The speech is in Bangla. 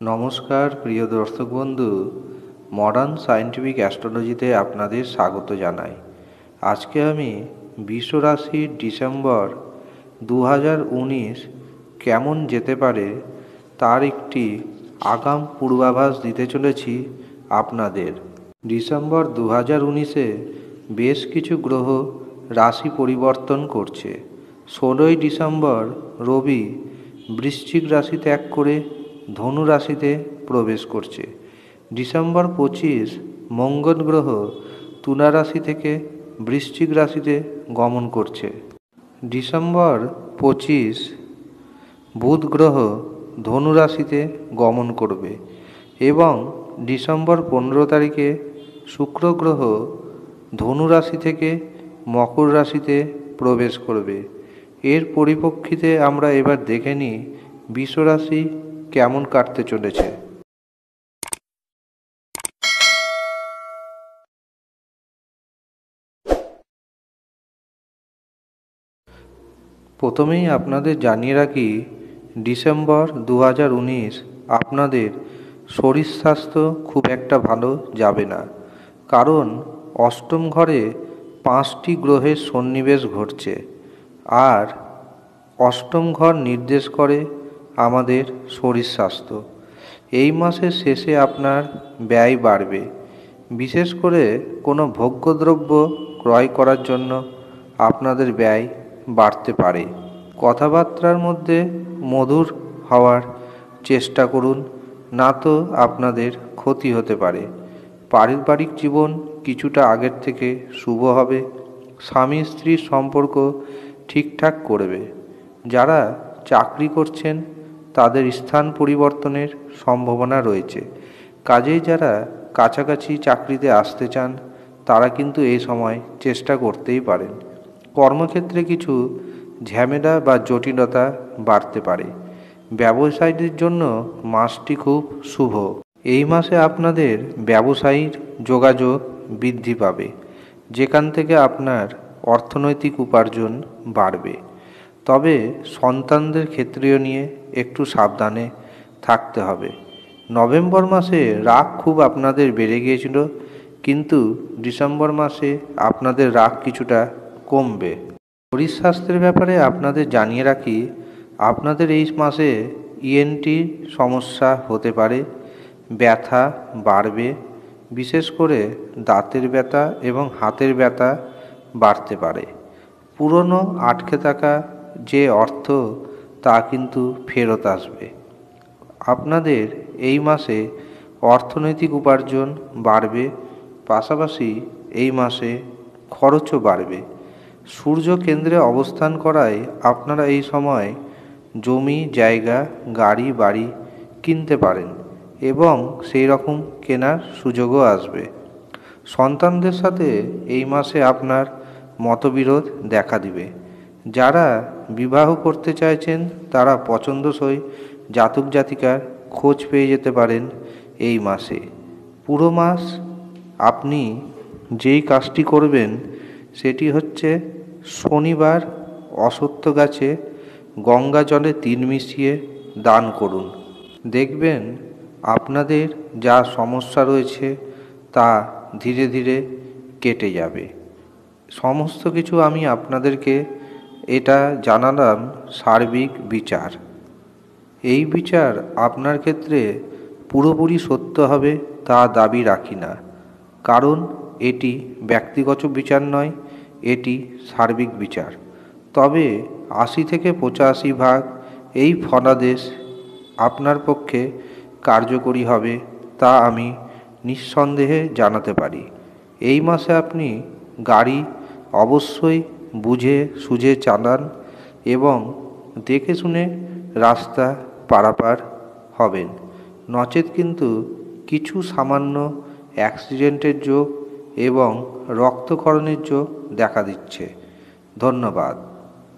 নমস্কার, প্রিয় দর্শক বন্ধু। মডার্ন সায়েন্টিফিক অ্যাস্ট্রোলজিতে আপনাদের স্বাগত জানাই। আজকে আমি বিশ্ব রাশির ডিসেম্বর দু হাজার উনিশ কেমন যেতে পারে তার একটি আগাম পূর্বাভাস দিতে চলেছি আপনাদের। ডিসেম্বর দু হাজার উনিশে বেশ কিছু গ্রহ রাশি পরিবর্তন করছে। ষোলোই ডিসেম্বর রবি বৃশ্চিক রাশি ত্যাগ করে ধনু রাশিতে প্রবেশ করছে। ডিসেম্বর পঁচিশ, মঙ্গল গ্রহ তুলা রাশি থেকে বৃশ্চিক রাশিতে গমন করছে। ডিসেম্বর পঁচিশ, বুধ গ্রহ ধনু রাশিতে গমন করবে এবং ডিসেম্বর পনেরো তারিখে শুক্র গ্রহ ধনু রাশি থেকে মকর রাশিতে প্রবেশ করবে। এর পরিপ্রেক্ষিতে আমরা এবার দেখে নিই বিশ্বরাশি কেমন কাটতে চলেছে? প্রথমেই আপনাদের জানিয়ে রাখি, ডিসেম্বর দু হাজার উনিশ আপনাদের শরীর স্বাস্থ্য খুব একটা ভালো যাবে না। কারণ অষ্টম ঘরে পাঁচটি গ্রহের সন্নিবেশ ঘটছে। আর অষ্টম ঘর নির্দেশ করে আমাদের শরীর স্বাস্থ্য। এই মাসের শেষে আপনার ব্যয় বাড়বে। বিশেষ করে কোনো ভোগ্যদ্রব্য ক্রয় করার জন্য আপনাদের ব্যয় বাড়তে পারে। কথাবার্তার মধ্যে মধুর হওয়ার চেষ্টা করুন, না তো আপনাদের ক্ষতি হতে পারে। পারিবারিক জীবন কিছুটা আগের থেকে শুভ হবে। স্বামী স্ত্রীর সম্পর্ক ঠিকঠাক করবে। যারা চাকরি করছেন তাদের স্থান পরিবর্তনের সম্ভাবনা রয়েছে। কাজেই যারা কাছাকাছি চাকরিতে আসতে চান, তারা কিন্তু এই সময় চেষ্টা করতেই পারেন। কর্মক্ষেত্রে কিছু ঝামেলা বা জটিলতা বাড়তে পারে। ব্যবসায়ীদের জন্য মাসটি খুব শুভ। এই মাসে আপনাদের ব্যবসায়ীর যোগাযোগ বৃদ্ধি পাবে। যেখান থেকে আপনার অর্থনৈতিক উপার্জন বাড়বে। তবে সন্তানদের ক্ষেত্রেও নিয়ে একটু সাবধানে থাকতে হবে। নভেম্বর মাসে রাগ খুব আপনাদের বেড়ে গিয়েছিল, কিন্তু ডিসেম্বর মাসে আপনাদের রাগ কিছুটা কমবে। শরীর স্বাস্থ্যের ব্যাপারে আপনাদের জানিয়ে রাখি, আপনাদের এই মাসে ইএনটি সমস্যা হতে পারে, ব্যথা বাড়বে, বিশেষ করে দাঁতের ব্যথা এবং হাতের ব্যথা বাড়তে পারে। পুরনো আটকে থাকা যে অর্থ, তা কিন্তু ফেরত আসবে। আপনাদের এই মাসে অর্থনৈতিক উপার্জন বাড়বে, পাশাপাশি এই মাসে খরচও বাড়বে। সূর্য কেন্দ্রে অবস্থান করায় আপনারা এই সময় জমি, জায়গা, গাড়ি, বাড়ি কিনতে পারেন এবং সেই রকম কেনার সুযোগও আসবে। সন্তানদের সাথে এই মাসে আপনার মতবিরোধ দেখা দিবে। যারা বিবাহ করতে চাইছেন, তারা পছন্দসই জাতক জাতিকার খোঁজ পেয়ে যেতে পারেন এই মাসে। পুরো মাস আপনি যেই কাজটি করবেন, সেটি হচ্ছে শনিবার অসত্য গাছে গঙ্গা জলে তিন মিশিয়ে দান করুন। দেখবেন আপনাদের যা সমস্যা রয়েছে, তা ধীরে ধীরে কেটে যাবে। সমস্ত কিছু আমি আপনাদেরকে এটা জানালাম সার্বিক বিচার। এই বিচার আপনার ক্ষেত্রে পুরোপুরি সত্য হবে তা দাবি রাখি না। কারণ এটি ব্যক্তিগত বিচার নয়, এটি সার্বিক বিচার। তবে আশি থেকে পঁচাশি ভাগ এই ফলাদেশ আপনার পক্ষে কার্যকরী হবে তা আমি নিঃসন্দেহে জানাতে পারি। এই মাসে আপনি গাড়ি অবশ্যই বুঝে সুঝে চালান এবং দেখে শুনে রাস্তা পারাপার হবেন। নচেত কিন্তু কিছু সামান্য অ্যাক্সিডেন্টের যোগ এবং রক্তক্ষরণের যোগ দেখা দিচ্ছে। ধন্যবাদ।